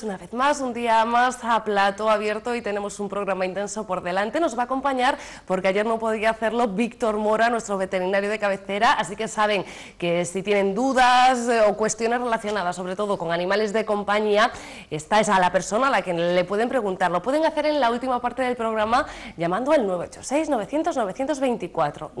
una vez más, un día más a Plato Abierto y tenemos un programa intenso por delante. Nos va a acompañar, porque ayer no podía hacerlo, Víctor Mora, nuestro veterinario de cabecera, así que saben que si tienen dudas eh, o cuestiones relacionadas, sobre todo con animales de compañía, esta es a la persona a la que le pueden preguntar. Lo pueden hacer en la última parte del programa llamando al 986-900-924,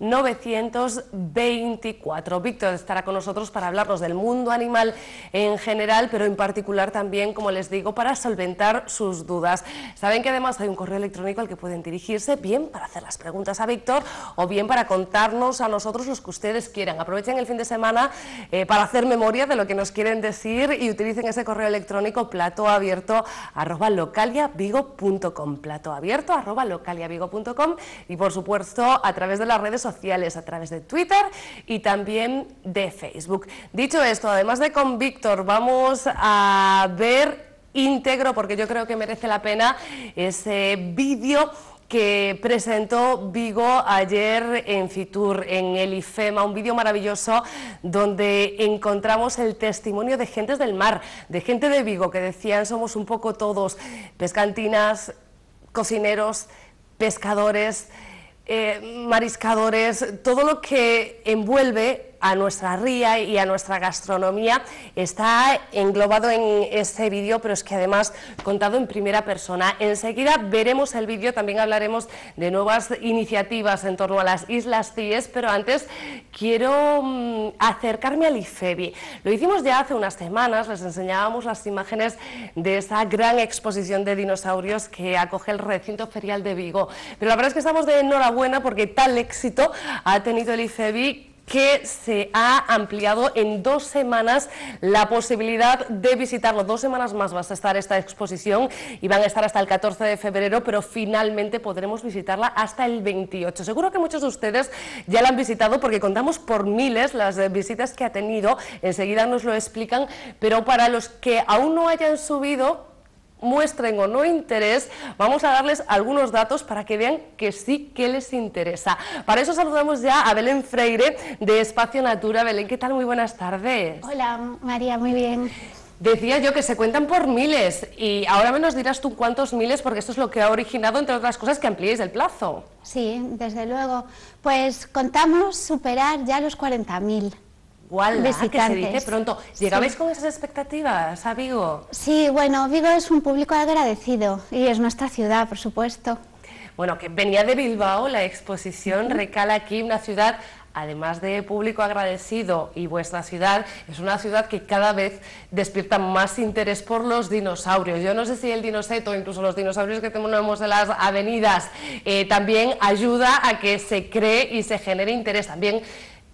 986-900-924. Víctor estará con nosotros para hablarnos del mundo animal en general, pero en particular también, como les digo, para solventar sus dudas. Saben que además hay un correo electrónico al que pueden dirigirse, bien para hacer las preguntas a Víctor o bien para contarnos a nosotros los que ustedes quieran. Aprovechen el fin de semana eh, para hacer memoria de lo que nos quieren decir y utilicen ese correo electrónico platoabierto arroba localiavigo.com platoabierto arroba localiavigo.com y por supuesto a través de las redes sociales, a través de Twitter y también de Facebook. Dicho esto, además de con Víctor, vamos a ver íntegro, porque yo creo que merece la pena, ese vídeo que presentó Vigo ayer en Fitur, en el IFEMA, un vídeo maravilloso donde encontramos el testimonio de gentes del mar, de gente de Vigo que decían somos un poco todos pescantinas, cocineros, pescadores, eh, mariscadores, todo lo que envuelve a nuestra ría y a nuestra gastronomía está englobado en este vídeo, pero es que además contado en primera persona. Enseguida veremos el vídeo, también hablaremos de nuevas iniciativas en torno a las Islas Cíes, pero antes quiero mm, acercarme al IFEBI. Lo hicimos ya hace unas semanas, les enseñábamos las imágenes de esa gran exposición de dinosaurios que acoge el recinto ferial de Vigo. Pero la verdad es que estamos de enhorabuena porque tal éxito ha tenido el IFEBI que se ha ampliado en dos semanas la posibilidad de visitarlo. Dos semanas más va a estar esta exposición y van a estar hasta el 14 de febrero, pero finalmente podremos visitarla hasta el 28. Seguro que muchos de ustedes ya la han visitado porque contamos por miles las visitas que ha tenido, enseguida nos lo explican, pero para los que aún no hayan subido, muestren o no interés, vamos a darles algunos datos para que vean que sí que les interesa. Para eso saludamos ya a Belén Freire de Espacio Natura. Belén, ¿qué tal? Muy buenas tardes. Hola María, muy bien. Decía yo que se cuentan por miles y ahora me nos dirás tú cuántos miles porque esto es lo que ha originado, entre otras cosas, que ampliéis el plazo. Sí, desde luego. Pues contamos superar ya los 40.000 que se dice pronto. ¿Llegabais con esas expectativas a Vigo? Sí, bueno, Vigo es un público agradecido y es nuestra ciudad, por supuesto. Bueno, que venía de Bilbao, la exposición recala aquí una ciudad además de público agradecido y vuestra ciudad es una ciudad que cada vez despierta más interés por los dinosaurios. Yo no sé si el dinoseto, incluso los dinosaurios que tenemos en las avenidas, eh, también ayuda a que se cree y se genere interés. También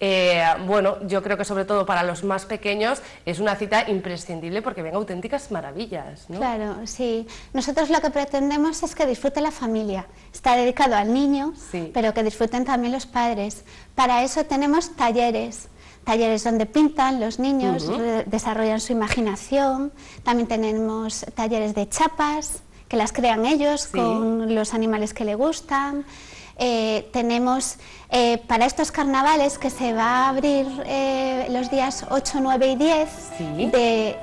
eh, bueno, yo creo que sobre todo para los más pequeños es una cita imprescindible porque ven auténticas maravillas. Claro, sí. Nosotros lo que pretendemos es que disfrute la familia. Está dedicado al niño, pero que disfruten también los padres. Para eso tenemos talleres talleres donde pintan los niños, desarrollan su imaginación, también tenemos talleres de chapas, que las crean ellos con los animales que le gustan, eh, tenemos eh, para estos carnavales que se va a abrir eh, los días 8, 9 y 10, de,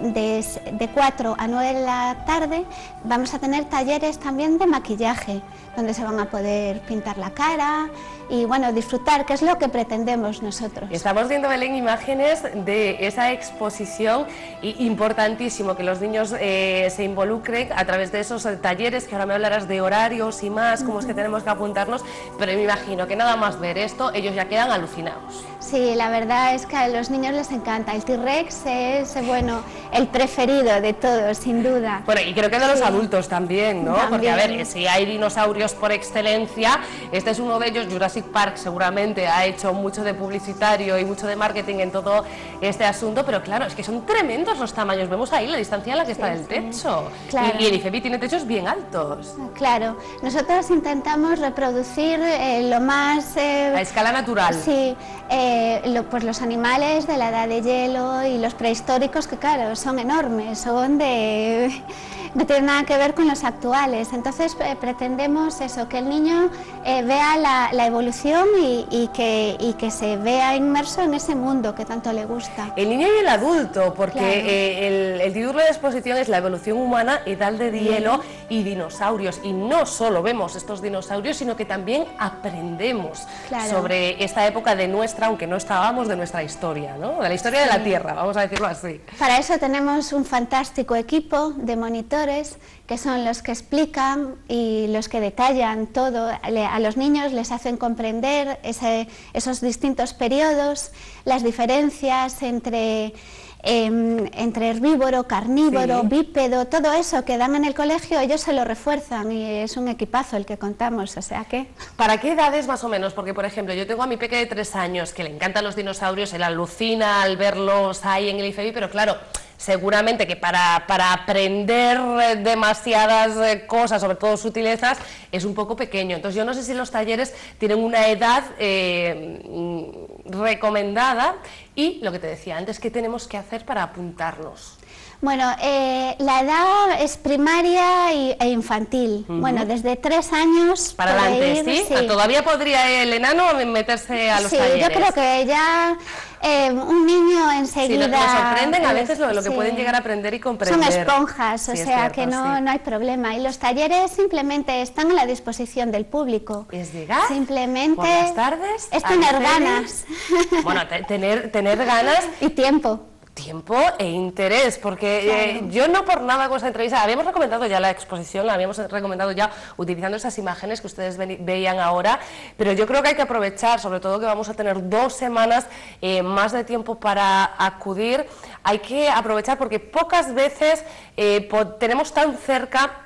de, 4 a 9 de la tarde, vamos a tener talleres también de maquillaje, donde se van a poder pintar la cara y bueno, disfrutar, que es lo que pretendemos nosotros. Estamos viendo, Belén, imágenes de esa exposición y importantísimo que los niños eh, se involucren a través de esos talleres, que ahora me hablarás de horarios y más, cómo es que tenemos que apuntarnos, pero me imagino que nada más ver esto, ellos ya quedan alucinados. Sí, la verdad es que a los niños les encanta. El T-Rex es, bueno, el preferido de todos, sin duda. Bueno, y creo que de los adultos también, ¿no? Porque, a ver, si hay dinosaurios por excelencia, este es uno de ellos, Jurassic Park seguramente ha hecho mucho de publicitario y mucho de marketing en todo este asunto, pero claro, es que son tremendos los tamaños. Vemos ahí la distancia en la que está el techo. Y, el IFEBI tiene techos bien altos. Claro, nosotros intentamos reproducir eh, lo más... Eh, a escala natural. Sí, eh, pues los animales de la edad de hielo y los prehistóricos que claro, son enormes, son de no tiene nada que ver con los actuales. Entonces eh, pretendemos eso, que el niño eh, vea la, evolución y, que, que se vea inmerso en ese mundo que tanto le gusta. El niño y el adulto, porque eh, el, título de la exposición es La evolución humana, edad de hielo y dinosaurios. Y no solo vemos estos dinosaurios, sino que también aprendemos sobre esta época de nuestra, aunque no estábamos, de nuestra historia, ¿no? de la historia de la Tierra, vamos a decirlo así. Para eso tenemos un fantástico equipo de monitores que son los que explican y los que detallan todo. A los niños les hacen comprender esos distintos periodos, las diferencias entre Em, entre herbívoro, carnívoro, bípedo, todo eso que dan en el colegio, ellos se lo refuerzan y es un equipazo el que contamos, o sea que... ¿Para qué edades más o menos? Porque, por ejemplo, yo tengo a mi peque de tres años que le encantan los dinosaurios, él alucina al verlos ahí en el IFEBI, pero claro, seguramente que para, para aprender demasiadas eh, cosas, sobre todo sutilezas, es un poco pequeño. Entonces yo no sé si los talleres tienen una edad eh, recomendada y lo que te decía antes, ¿qué tenemos que hacer para apuntarnos? Bueno, eh, la edad es primaria e infantil. Bueno, desde tres años... Para adelante, ¿sí? ¿Todavía podría el enano meterse a los sí, talleres? Sí, yo creo que ya eh, un niño enseguida... Sí, nos sorprenden a veces lo, que pueden llegar a aprender y comprender. Son esponjas, o sea que no, no hay problema. Y los talleres simplemente están a la disposición del público. ¿Es llegar? Simplemente... Buenas tardes. Es tener ganas. Bueno, tener, tener ganas... Y tiempo tiempo e interés, porque eh, yo no por nada con esta entrevista, habíamos recomendado ya la exposición, la habíamos recomendado ya utilizando esas imágenes que ustedes veían ahora, pero yo creo que hay que aprovechar, sobre todo que vamos a tener dos semanas eh, más de tiempo para acudir, hay que aprovechar porque pocas veces eh, tenemos tan cerca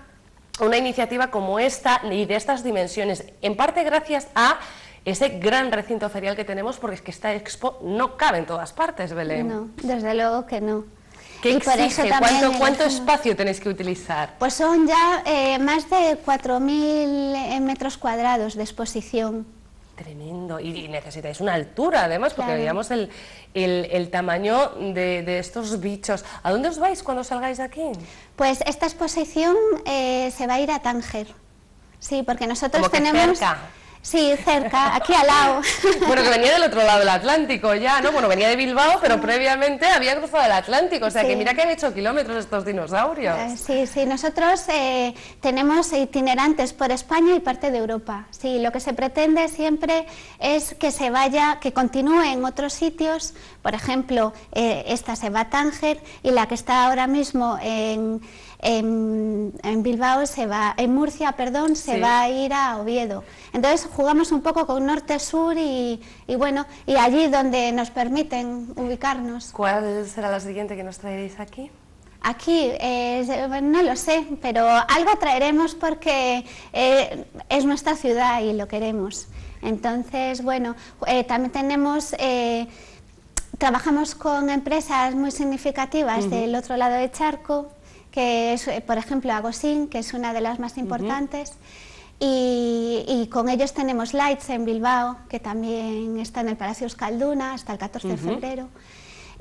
una iniciativa como esta y de estas dimensiones, en parte gracias a ese gran recinto ferial que tenemos, porque es que esta expo no cabe en todas partes, Belén. No, desde luego que no. ¿Qué exige? ¿Cuánto, espacio tenéis que utilizar? Pues son ya eh, más de 4.000 eh, metros cuadrados de exposición. Tremendo. Y, necesitáis una altura, además, porque veíamos el, el, tamaño de, estos bichos. ¿A dónde os vais cuando salgáis de aquí? Pues esta exposición eh, se va a ir a Tánger. Sí, porque nosotros tenemos... Sí, cerca, aquí al lado. Bueno, que venía del otro lado del Atlántico ya, ¿no? Bueno, venía de Bilbao, pero previamente había cruzado el Atlántico, o sea que mira que han hecho kilómetros estos dinosaurios. Eh, sí, sí, nosotros eh, tenemos itinerantes por España y parte de Europa. Sí, lo que se pretende siempre es que se vaya, que continúe en otros sitios, por ejemplo, eh, esta se va a Tánger y la que está ahora mismo en en, Bilbao se va, en Murcia, perdón, se va a ir a Oviedo. Entonces jugamos un poco con norte-sur y, bueno, y allí donde nos permiten ubicarnos. ¿Cuál será la siguiente que nos traeréis aquí? Aquí, eh, no lo sé, pero algo traeremos porque eh, es nuestra ciudad y lo queremos. Entonces, bueno, eh, también tenemos trabajamos con empresas muy significativas del otro lado de Charco que es, eh, por ejemplo, Agosín, que es una de las más importantes. y, con ellos tenemos Lights en Bilbao, que también está en el Palacio Euskalduna hasta el 14 de febrero.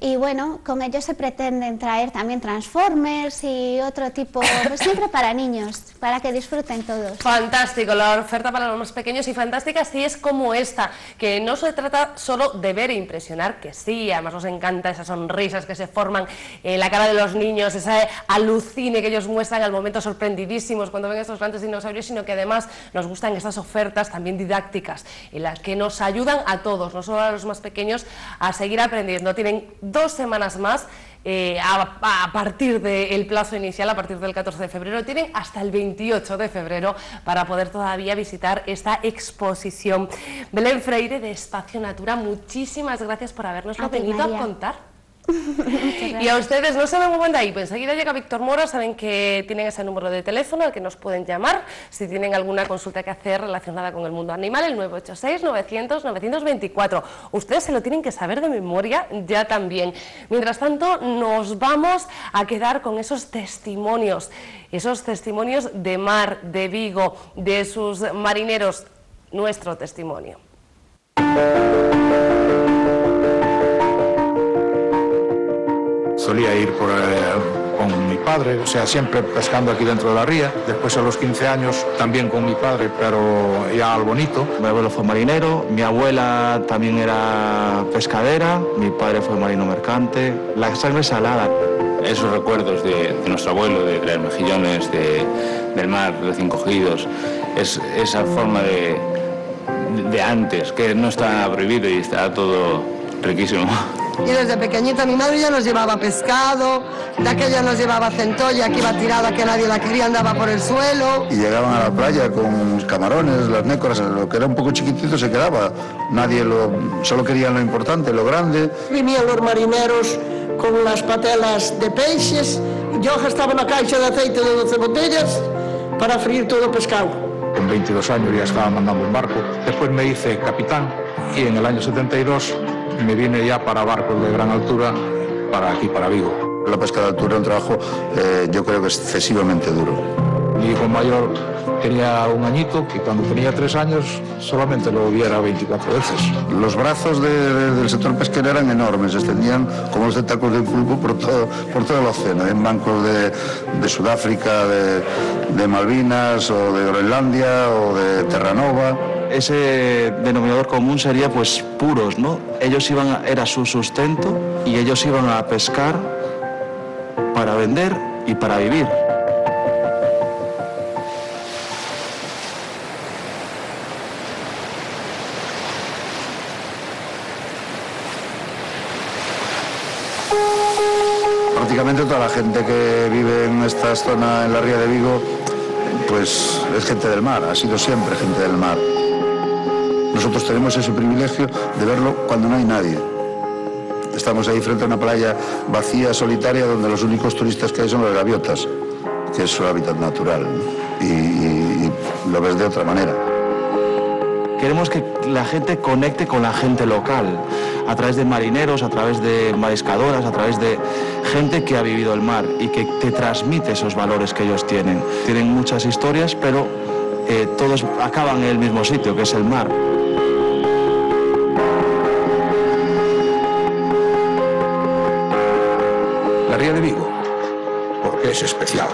Y bueno, con ellos se pretenden traer también Transformers y otro tipo, pues siempre para niños, para que disfruten todos. Fantástico, la oferta para los más pequeños y fantástica sí es como esta, que no se trata solo de ver e impresionar, que sí, además nos encanta esas sonrisas que se forman en la cara de los niños, esa alucine que ellos muestran al momento sorprendidísimos cuando ven estos grandes dinosaurios, sino que además nos gustan estas ofertas también didácticas, en las que nos ayudan a todos, no solo a los más pequeños, a seguir aprendiendo. Tienen dos semanas más eh, a, partir del plazo inicial, a partir del 14 de febrero, tienen hasta el 28 de febrero para poder todavía visitar esta exposición. Belén Freire de Espacio Natura, muchísimas gracias por habernos venido a contar. Y a ustedes no se muevan de ahí, pues enseguida llega Víctor Mora, saben que tienen ese número de teléfono al que nos pueden llamar si tienen alguna consulta que hacer relacionada con el mundo animal, el 986-900-924. Ustedes se lo tienen que saber de memoria ya también. Mientras tanto, nos vamos a quedar con esos testimonios, esos testimonios de mar, de Vigo, de sus marineros, nuestro testimonio. Solía ir por, eh, con mi padre, o sea, siempre pescando aquí dentro de la ría. Después a los 15 años también con mi padre, pero ya al bonito. Mi abuelo fue marinero, mi abuela también era pescadera, mi padre fue marino mercante. La sangre salada. Esos recuerdos de, nuestro abuelo, de traer mejillones, del mar recién cogidos, es esa forma de, de antes, que no está prohibido y está todo riquísimo. Y desde pequeñita mi madre ya nos llevaba pescado, de aquella nos llevaba centolla que iba tirada que nadie la quería, andaba por el suelo. Y llegaban a la playa con camarones, las nécoras, lo que era un poco chiquitito se quedaba. Nadie lo, solo querían lo importante, lo grande. Vinían los marineros con las patelas de peixes, yo gastaba una caixa de aceite de 12 botellas para freír todo el pescado. Con 22 años ya estaba mandando un barco. Después me hice capitán y en el año 72 me vine ya para barcos de gran altura, para aquí, para Vigo. La pesca de altura es un trabajo, eh, yo creo que excesivamente duro. Mi hijo mayor tenía un añito y cuando tenía tres años solamente lo viera 24 veces. Los brazos del sector pesquero eran enormes, se extendían como los tentáculos del pulpo por todo, por todo el océano, en bancos de, Sudáfrica, de, de Malvinas o de Groenlandia o de Terranova ese denominador común sería pues puros, ¿no? Ellos iban, era su sustento y ellos iban a pescar para vender y para vivir. Gente que vive en esta zona, en la ría de Vigo, pues es gente del mar, ha sido siempre gente del mar. Nosotros tenemos ese privilegio de verlo cuando no hay nadie. Estamos ahí frente a una playa vacía, solitaria, donde los únicos turistas que hay son las gaviotas, que es su hábitat natural. Y, lo ves de otra manera. Queremos que la gente conecte con la gente local, a través de marineros, a través de mariscadoras, a través de gente que ha vivido el mar y que te transmite esos valores que ellos tienen. Tienen muchas historias, pero eh, todos acaban en el mismo sitio, que es el mar. de Vigo, porque es especial.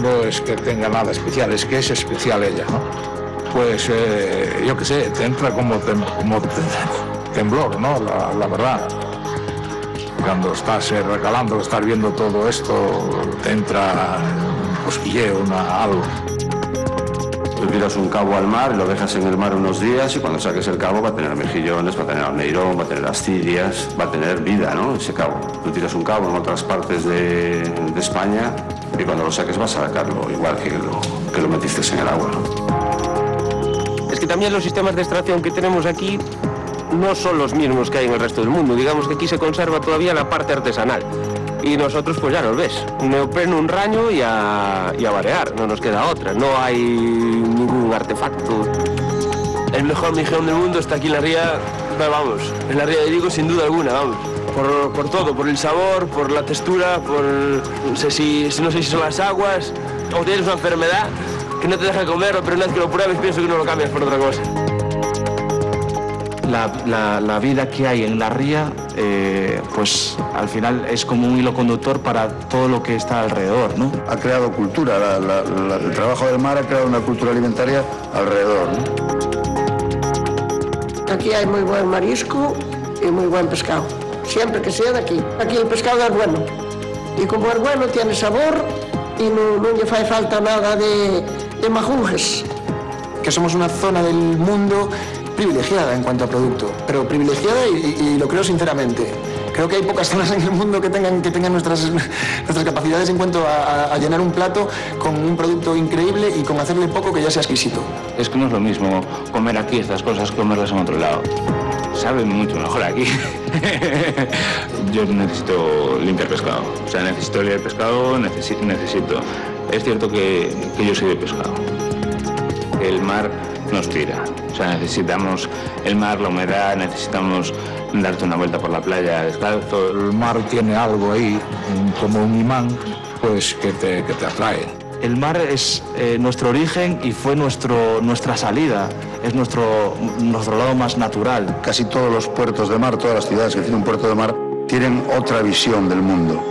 No es que tenga nada especial, es que es especial ella, ¿no? Pues eh, yo qué sé, te entra como, como temblor, ¿no? La, verdad. Cuando estás eh, recalando, estás viendo todo esto, te entra un cosquilleo, una, algo. Tú tiras un cabo al mar, lo dejas en el mar unos días y cuando saques el cabo va a tener mejillones, va a tener almeirón, va a tener astirias, va a tener vida, ¿no? Ese cabo. Tú tiras un cabo en otras partes de, España y cuando lo saques vas a sacarlo igual que lo, que lo metiste en el agua, Es que también los sistemas de extracción que tenemos aquí no son los mismos que hay en el resto del mundo. Digamos que aquí se conserva todavía la parte artesanal y nosotros pues ya lo ves, un neopreno, un raño y a, y a barear, no nos queda otra, no hay ningún artefacto. El mejor mijón del mundo está aquí en la ría, vamos, en la ría de Vigo sin duda alguna, vamos. Por, por, todo, por el sabor, por la textura, por no sé si, no sé si son las aguas, o tienes una enfermedad que no te deja comerlo, pero una vez que lo pruebes pienso que no lo cambias por otra cosa la, vida que hay en la ría, eh, pues al final es como un hilo conductor para todo lo que está alrededor. ¿no? Ha creado cultura, el trabajo del mar ha creado una cultura alimentaria alrededor. Aquí hay muy buen marisco y muy buen pescado, siempre que sea de aquí. Aquí el pescado es bueno y como es bueno tiene sabor y no, no le hace falta nada de, de majunjes. Que somos una zona del mundo privilegiada en cuanto a producto, pero privilegiada y, lo creo sinceramente. Creo que hay pocas zonas en el mundo que tengan, que tengan nuestras, nuestras capacidades en cuanto a, llenar un plato con un producto increíble y con hacerle poco que ya sea exquisito. Es que no es lo mismo comer aquí estas cosas que comerlas en otro lado. Saben mucho mejor aquí. Yo necesito limpiar pescado. O sea, necesito limpiar pescado, necesito. Es cierto que, que yo soy de pescado. El mar nos tira. O sea, necesitamos el mar, la humedad, necesitamos darte una vuelta por la playa descalzo. El mar tiene algo ahí, como un imán, pues que te, que te atrae. El mar es eh, nuestro origen y fue nuestro, nuestra salida, es nuestro, nuestro lado más natural. Casi todos los puertos de mar, todas las ciudades que tienen un puerto de mar, tienen otra visión del mundo.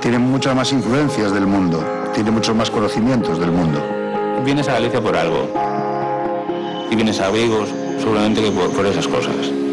tiene muchas más influencias del mundo, tiene muchos más conocimientos del mundo. Vienes a Galicia por algo y vienes a amigos seguramente que por esas cosas.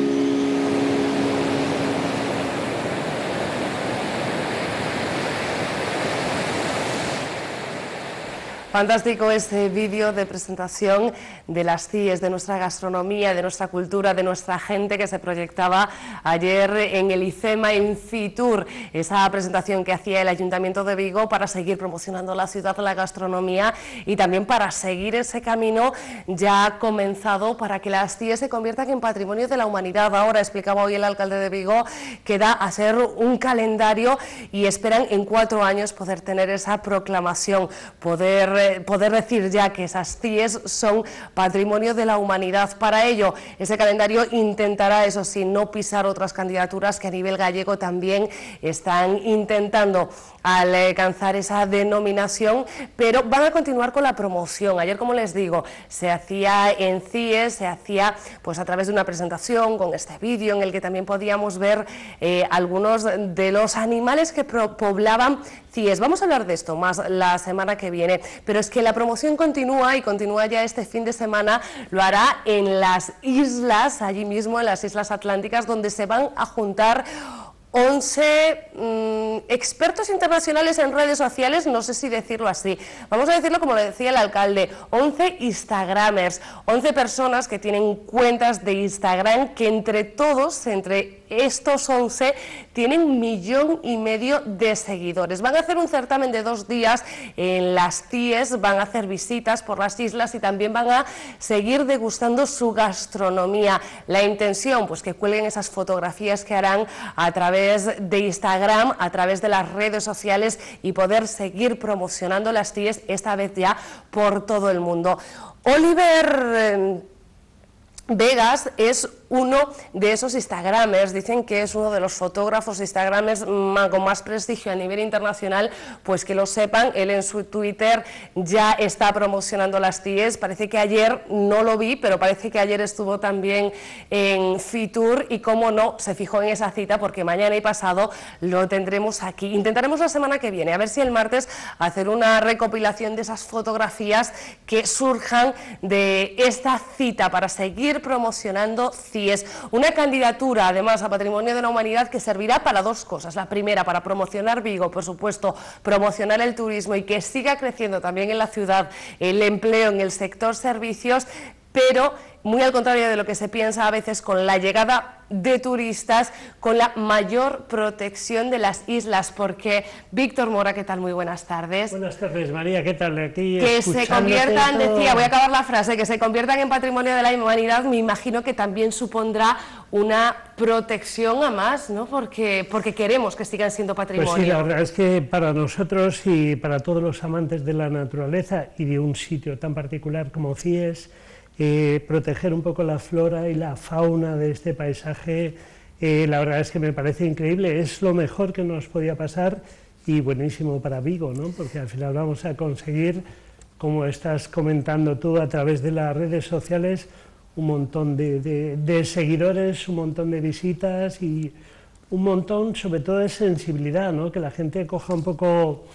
Fantástico este vídeo de presentación de las CIES, de nuestra gastronomía, de nuestra cultura, de nuestra gente que se proyectaba ayer en el ICEMA en Fitur, esa presentación que hacía el Ayuntamiento de Vigo para seguir promocionando la ciudad, la gastronomía y también para seguir ese camino ya comenzado para que las CIES se conviertan en patrimonio de la humanidad. Ahora explicaba hoy el alcalde de Vigo que da a ser un calendario y esperan en cuatro años poder tener esa proclamación, poder poder decir ya que esas CIES son patrimonio de la humanidad. Para ello, ese calendario intentará, eso sí, no pisar otras candidaturas que a nivel gallego también están intentando alcanzar esa denominación, pero van a continuar con la promoción. Ayer, como les digo, se hacía en CIES, se hacía pues a través de una presentación con este vídeo en el que también podíamos ver eh, algunos de los animales que poblaban CIES. Vamos a hablar de esto más la semana que viene, pero es que la promoción continúa y continúa ya este fin de semana, lo hará en las islas, allí mismo en las Islas Atlánticas, donde se van a juntar 11 mm, expertos internacionales en redes sociales, no sé si decirlo así, vamos a decirlo como lo decía el alcalde, 11 Instagramers, 11 personas que tienen cuentas de Instagram que entre todos, entre estos 11 tienen un millón y medio de seguidores. Van a hacer un certamen de dos días en las CIES, van a hacer visitas por las islas y también van a seguir degustando su gastronomía. La intención, pues que cuelguen esas fotografías que harán a través de Instagram, a través de las redes sociales y poder seguir promocionando las CIES, esta vez ya por todo el mundo. Oliver eh, Vegas es uno de esos Instagramers, dicen que es uno de los fotógrafos Instagramers con más prestigio a nivel internacional, pues que lo sepan, él en su Twitter ya está promocionando las TIES, parece que ayer no lo vi, pero parece que ayer estuvo también en Fitur y como no, se fijó en esa cita porque mañana y pasado lo tendremos aquí. Intentaremos la semana que viene, a ver si el martes hacer una recopilación de esas fotografías que surjan de esta cita para seguir promocionando es Una candidatura, además, a Patrimonio de la Humanidad que servirá para dos cosas. La primera, para promocionar Vigo, por supuesto, promocionar el turismo y que siga creciendo también en la ciudad el empleo en el sector servicios, pero muy al contrario de lo que se piensa a veces con la llegada de turistas, con la mayor protección de las islas, porque Víctor Mora, ¿qué tal? Muy buenas tardes. Buenas tardes, María, ¿qué tal? Aquí que se conviertan, decía, voy a acabar la frase, que se conviertan en patrimonio de la humanidad, me imagino que también supondrá una protección a más, ¿no? Porque, porque queremos que sigan siendo patrimonio. Pues sí, la verdad es que para nosotros y para todos los amantes de la naturaleza y de un sitio tan particular como CIES, eh, proteger un poco la flora y la fauna de este paisaje, eh, la verdad es que me parece increíble, es lo mejor que nos podía pasar y buenísimo para Vigo, ¿no? porque al final vamos a conseguir, como estás comentando tú a través de las redes sociales, un montón de, seguidores, un montón de visitas y un montón sobre todo de sensibilidad, ¿no? que la gente coja un poco,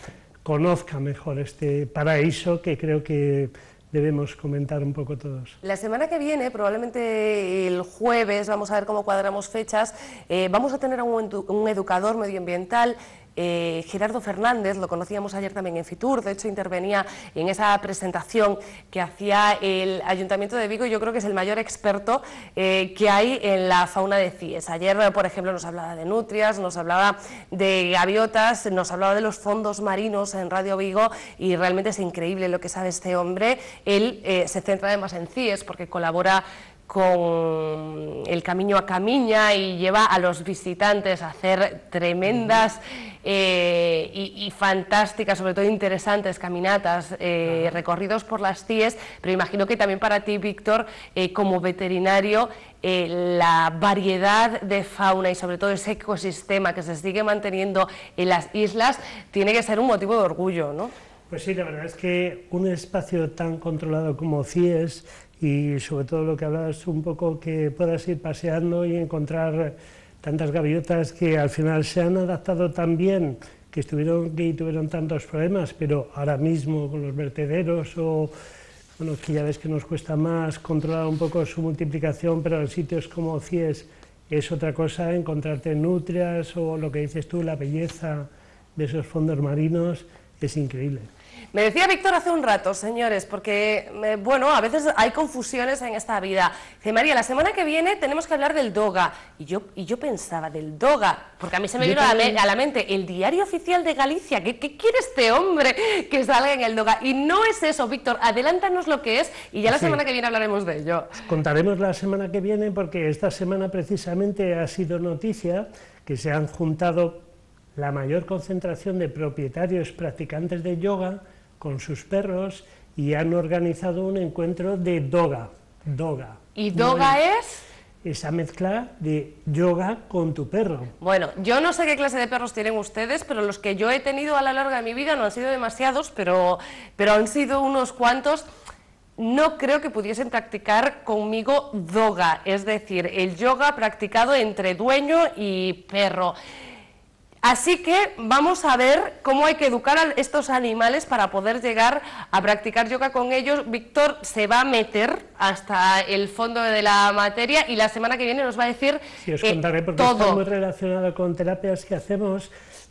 conozca mejor este paraíso que creo que debemos comentar un poco todos. La semana que viene, probablemente el jueves, vamos a ver cómo cuadramos fechas, eh, vamos a tener a un educador medioambiental eh, Gerardo Fernández, lo conocíamos ayer también en Fitur, de hecho intervenía en esa presentación que hacía el Ayuntamiento de Vigo yo creo que es el mayor experto eh, que hay en la fauna de CIES. Ayer, por ejemplo, nos hablaba de nutrias, nos hablaba de gaviotas, nos hablaba de los fondos marinos en Radio Vigo y realmente es increíble lo que sabe este hombre. Él eh, se centra además en CIES porque colabora con el Camino a Camiña y lleva a los visitantes a hacer tremendas eh, y, fantásticas, sobre todo interesantes caminatas, eh, recorridos por las CIES, pero imagino que también para ti, Víctor, eh, como veterinario, la variedad de fauna y sobre todo ese ecosistema que se sigue manteniendo en las islas tiene que ser un motivo de orgullo, ¿no? Pues sí, la verdad es que un espacio tan controlado como CIES y sobre todo lo que hablabas un poco que puedas ir paseando y encontrar tantas gaviotas que al final se han adaptado tan bien que estuvieron que tuvieron tantos problemas, pero ahora mismo con los vertederos o bueno, que ya ves que nos cuesta más controlar un poco su multiplicación, pero en sitios como CIES es otra cosa encontrarte nutrias o lo que dices tú, la belleza de esos fondos marinos es increíble. Me decía Víctor hace un rato, señores, porque, eh, bueno, a veces hay confusiones en esta vida. Dice, María, la semana que viene tenemos que hablar del DOGA. Y yo, y yo pensaba, del DOGA, porque a mí se me vino a la, mente el diario oficial de Galicia. ¿Qué, quiere este hombre que salga en el DOGA? Y no es eso, Víctor, adelántanos lo que es y ya la semana que viene hablaremos de ello. Contaremos la semana que viene porque esta semana precisamente ha sido noticia que se han juntado la mayor concentración de propietarios practicantes de yoga con sus perros y han organizado un encuentro de doga. doga. ¿Y doga es? Esa mezcla de yoga con tu perro. Bueno, yo no sé qué clase de perros tienen ustedes, pero los que yo he tenido a lo largo de mi vida no han sido demasiados, pero, pero han sido unos cuantos no creo que pudiesen practicar conmigo doga, es decir, el yoga practicado entre dueño y perro. Así que vamos a ver cómo hay que educar a estos animales para poder llegar a practicar yoga con ellos. Víctor se va a meter hasta el fondo de la materia y la semana que viene nos va a decir sí, os contaré porque está muy relacionado con terapias que hacemos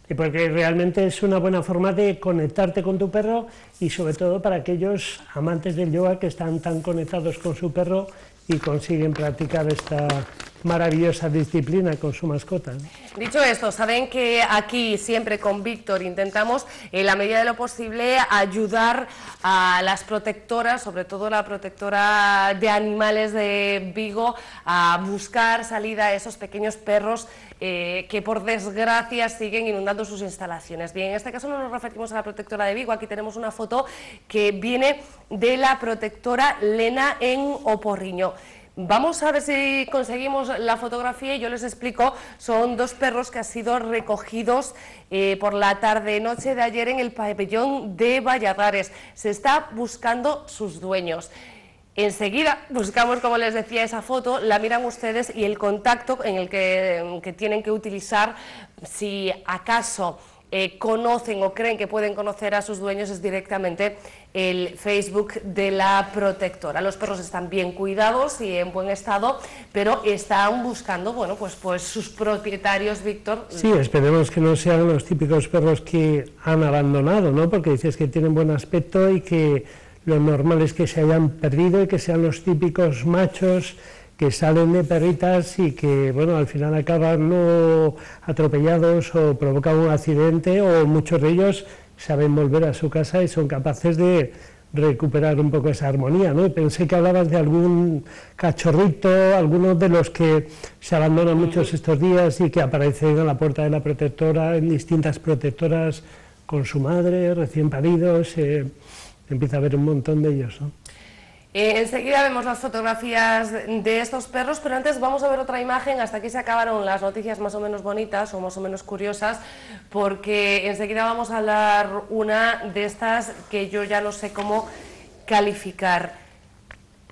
y porque realmente es una buena forma de conectarte con tu perro y sobre todo para aquellos amantes del yoga que están tan conectados con su perro y consiguen practicar esta maravillosa disciplina con su mascota. Dicho esto, saben que aquí siempre con Víctor intentamos en la medida de lo posible ayudar a las protectoras, sobre todo la protectora de animales de Vigo, a buscar salida a esos pequeños perros eh, que por desgracia siguen inundando sus instalaciones. Bien, en este caso no nos referimos a la protectora de Vigo, aquí tenemos una foto que viene de la protectora Lena en Oporriño. Vamos a ver si conseguimos la fotografía yo les explico. Son dos perros que han sido recogidos eh, por la tarde-noche de ayer en el pabellón de Valladares. Se está buscando sus dueños. Enseguida buscamos, como les decía, esa foto, la miran ustedes y el contacto en el que tienen que utilizar si acaso eh, conocen o creen que pueden conocer a sus dueños es directamente el Facebook de la protectora. Los perros están bien cuidados y en buen estado, pero están buscando, bueno, pues, pues sus propietarios, Víctor. Sí, esperemos que no sean los típicos perros que han abandonado, ¿no? Porque dices que tienen buen aspecto y que lo normal es que se hayan perdido y que sean los típicos machos que salen de perritas y que bueno al final acaban no atropellados o provocan un accidente o muchos de ellos saben volver a su casa y son capaces de recuperar un poco esa armonía, ¿no? pensé que hablabas de algún cachorrito, algunos de los que se abandonan muchos estos días y que aparecen a la puerta de la protectora, en distintas protectoras con su madre, recién paridos, eh, empieza a haber un montón de ellos, ¿no? Eh, enseguida vemos las fotografías de estos perros, pero antes vamos a ver otra imagen. Hasta aquí se acabaron las noticias más o menos bonitas o más o menos curiosas, porque enseguida vamos a hablar una de estas que yo ya no sé cómo calificar.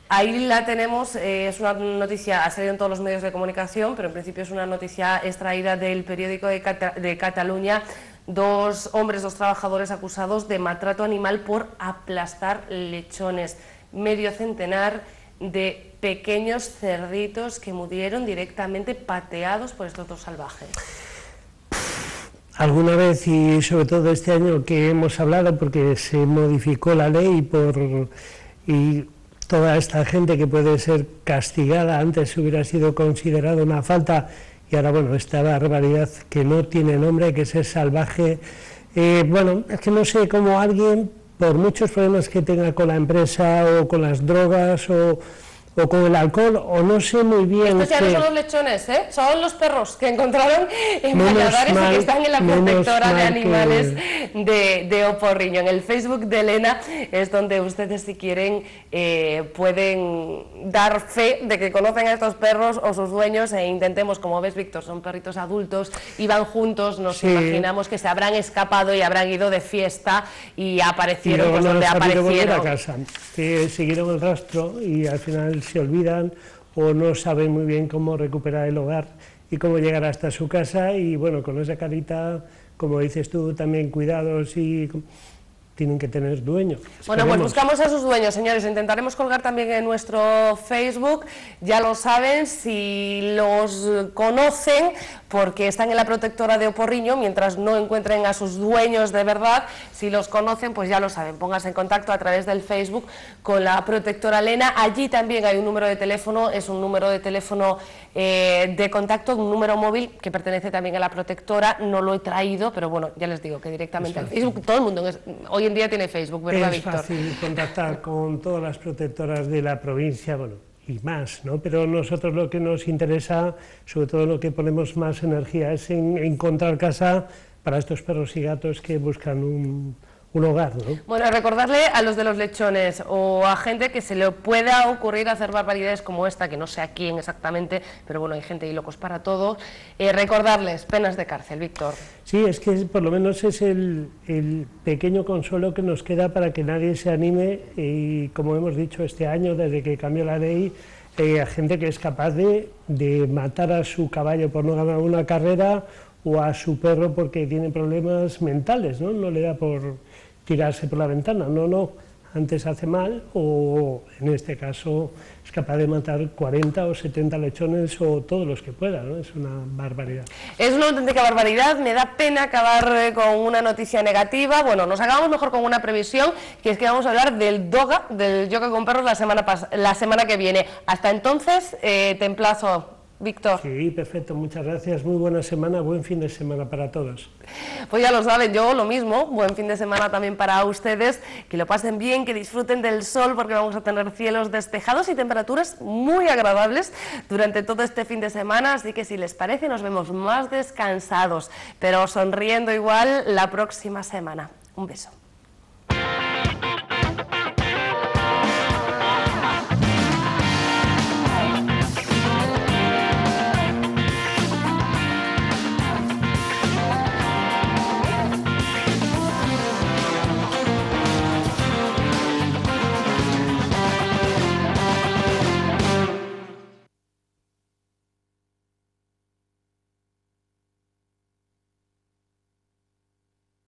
Ahí la tenemos, eh, es una noticia, ha salido en todos los medios de comunicación, pero en principio es una noticia extraída del periódico de, de Cataluña. Dos hombres, dos trabajadores acusados de maltrato animal por aplastar lechones medio centenar de pequeños cerditos que murieron directamente pateados por estos dos salvajes. Alguna vez y sobre todo este año que hemos hablado porque se modificó la ley por y toda esta gente que puede ser castigada antes hubiera sido considerada una falta y ahora bueno esta barbaridad que no tiene nombre que es salvaje eh, bueno es que no sé cómo alguien por muchos problemas que tenga con la empresa o con las drogas o o con el alcohol, o no sé muy bien. Estos ya no son los lechones, ¿eh? son los perros que encontraron en Valladares y que están en la protectora de animales de, de, Oporriño. En el Facebook de Elena es donde ustedes, si quieren, eh, pueden dar fe de que conocen a estos perros o sus dueños e intentemos, como ves, Víctor, son perritos adultos, iban juntos, nos imaginamos que se habrán escapado y habrán ido de fiesta y aparecieron pues, donde aparecieron. A casa, que siguieron el rastro y al final se olvidan o no saben muy bien cómo recuperar el hogar y cómo llegar hasta su casa y bueno, con esa carita como dices tú, también cuidados y tienen que tener dueño. Bueno, pues buscamos a sus dueños, señores. Intentaremos colgar también en nuestro Facebook. Ya lo saben, si los conocen, porque están en la protectora de Oporriño, mientras no encuentren a sus dueños de verdad, si los conocen, pues ya lo saben. Pónganse en contacto a través del Facebook con la protectora Lena. Allí también hay un número de teléfono, es un número de teléfono eh, de contacto, un número móvil que pertenece también a la protectora. No lo he traído, pero bueno, ya les digo que directamente al Facebook, todo el mundo hoy en día tiene Facebook, ¿verdad, es fácil contactar con todas las protectoras de la provincia, bueno, y más, ¿no? Pero nosotros lo que nos interesa, sobre todo lo que ponemos más energía, es en encontrar casa para estos perros y gatos que buscan un, un hogar. ¿no? Bueno, recordarle a los de los lechones o a gente que se le pueda ocurrir hacer barbaridades como esta, que no sé a quién exactamente, pero bueno, hay gente y locos para todo, eh, recordarles penas de cárcel, Víctor. Sí, es que por lo menos es el, el, pequeño consuelo que nos queda para que nadie se anime y como hemos dicho este año, desde que cambió la ley, eh, a gente que es capaz de, de matar a su caballo por no ganar una carrera o a su perro porque tiene problemas mentales, ¿no? No le da por tirarse por la ventana, no, no, antes hace mal o en este caso es capaz de matar 40 o 70 lechones o todos los que pueda, ¿no? es una barbaridad. Es una auténtica barbaridad, me da pena acabar eh, con una noticia negativa, bueno, nos acabamos mejor con una previsión, que es que vamos a hablar del DOGA, del yoga con perros la semana, la semana que viene. Hasta entonces, eh, te emplazo Víctor. Sí, perfecto, muchas gracias. Muy buena semana, buen fin de semana para todos. Pues ya lo saben, yo lo mismo, buen fin de semana también para ustedes, que lo pasen bien, que disfruten del sol porque vamos a tener cielos despejados y temperaturas muy agradables durante todo este fin de semana, así que si les parece nos vemos más descansados, pero sonriendo igual la próxima semana. Un beso.